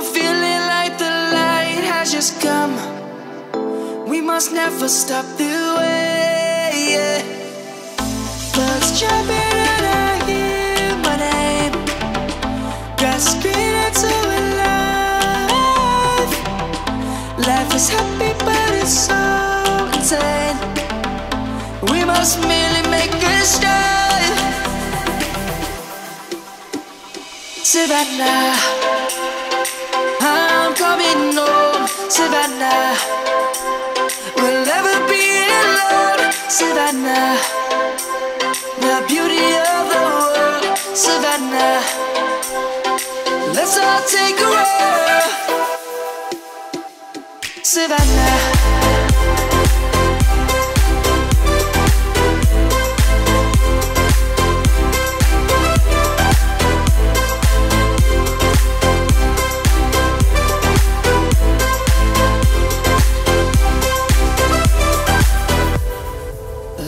Feeling like the light has just come. We must never stop the way. Yeah. Plugs jumping and I hear my name. Got spirit to life. Life is happy, but it's so insane. We must merely make a start. Savannah. Savannah. We'll never be alone, Savannah. The beauty of the world, Savannah. Let's all take a walk, Savannah.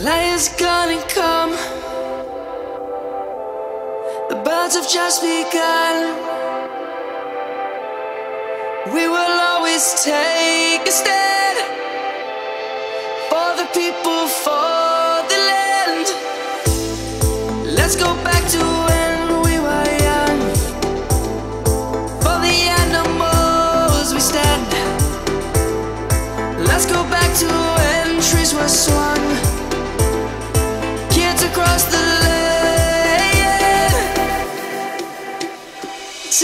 Light is gonna come. The birds have just begun. We will always take a stand for the people, for the land. Let's go back to when we were young. For the animals we stand. Let's go back to when trees were.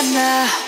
I'm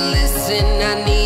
listen, I need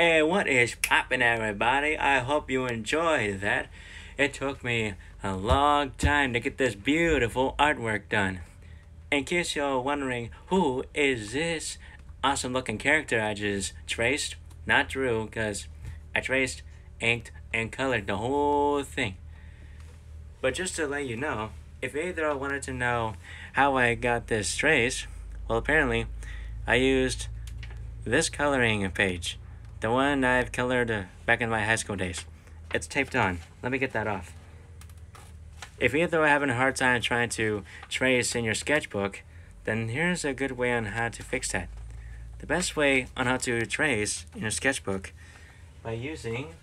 Hey, what is poppin', everybody? I hope you enjoyed that. It took me a long time to get this beautiful artwork done. In case you're wondering, who is this awesome looking character I just traced? Not Drew, because I traced, inked, and colored the whole thing. But just to let you know, if either wanted to know how I got this trace, well, apparently I used this coloring page. The one I've colored uh, back in my high school days. It's taped on. Let me get that off. If are having a hard time trying to trace in your sketchbook, then here's a good way on how to fix that. The best way on how to trace in your sketchbook by using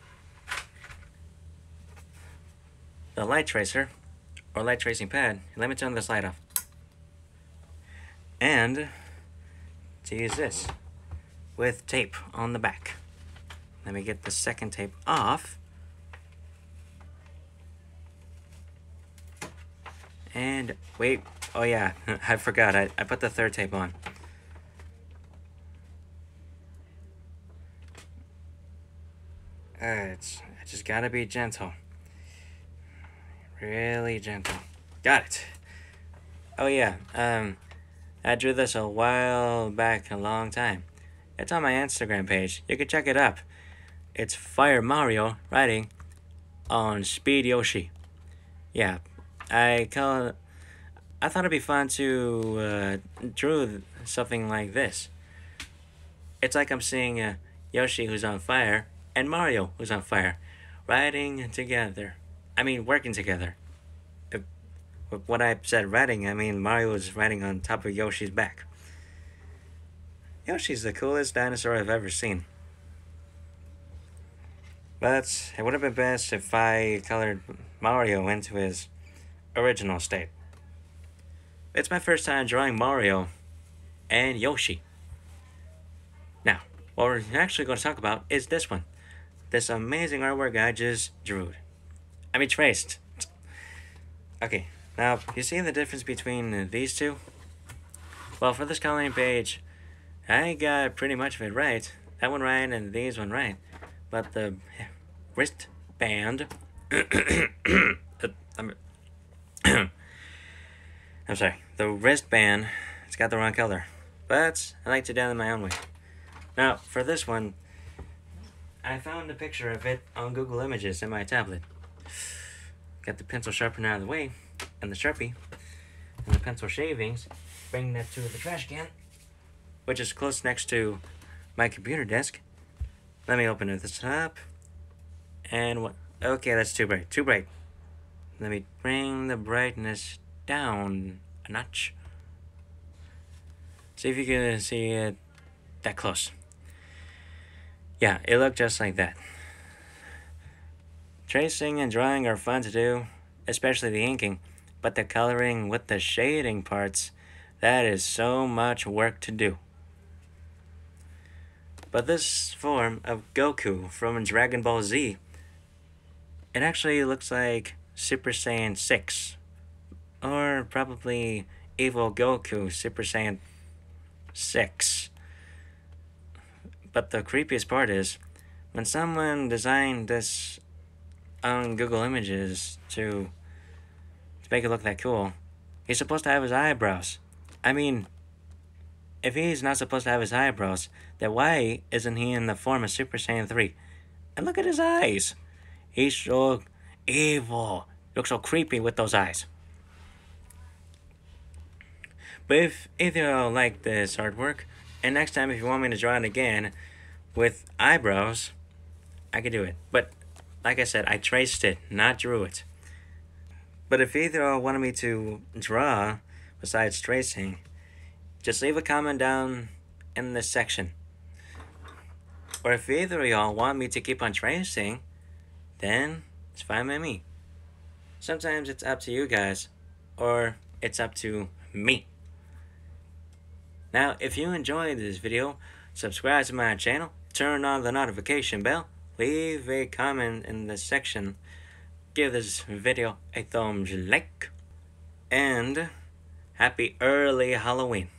the light tracer or light tracing pad. Let me turn this light off. And to use this with tape on the back. Let me get the second tape off. And wait, oh yeah, I forgot, I, I put the third tape on. Uh, it's, I just gotta be gentle. Really gentle. Got it. Oh yeah, um, I drew this a while back, a long time. It's on my Instagram page. You can check it up. It's Fire Mario riding on Speed Yoshi. Yeah, I call. I thought it'd be fun to uh, drew something like this. It's like I'm seeing uh, Yoshi who's on fire and Mario who's on fire, riding together. I mean, working together. What I said riding, I mean Mario is riding on top of Yoshi's back. Yoshi's the coolest dinosaur I've ever seen. But it would have been best if I colored Mario into his original state. It's my first time drawing Mario and Yoshi. Now, what we're actually going to talk about is this one. This amazing artwork I just drew. I mean, traced. Okay, now, you see the difference between these two? Well, for this coloring page, I got pretty much of it right. That one right and these one right but the wristband. I'm, I'm sorry, the wristband, it's got the wrong color, but I like to do it my own way. Now, for this one, I found a picture of it on Google Images in my tablet. Got the pencil sharpener out of the way, and the Sharpie, and the pencil shavings, bring that to the trash can, which is close next to my computer desk. Let me open it this up. And what? Okay, that's too bright. Too bright. Let me bring the brightness down a notch. See if you can see it that close. Yeah, it looked just like that. Tracing and drawing are fun to do, especially the inking, but the coloring with the shading parts, that is so much work to do. But this form of Goku from Dragon Ball Z, it actually looks like Super Saiyan 6. Or probably Evil Goku Super Saiyan 6. But the creepiest part is, when someone designed this on Google Images to, to make it look that cool, he's supposed to have his eyebrows. I mean, if he's not supposed to have his eyebrows, then why isn't he in the form of Super Saiyan 3? And look at his eyes. He's so evil. Looks so creepy with those eyes. But if either like this artwork, and next time if you want me to draw it again with eyebrows, I could do it. But like I said, I traced it, not drew it. But if either y'all wanted me to draw besides tracing, just leave a comment down in this section. Or if either of y'all want me to keep on tracing, then it's fine by me. Sometimes it's up to you guys, or it's up to me. Now, if you enjoyed this video, subscribe to my channel, turn on the notification bell, leave a comment in the section, give this video a thumbs like, and happy early Halloween.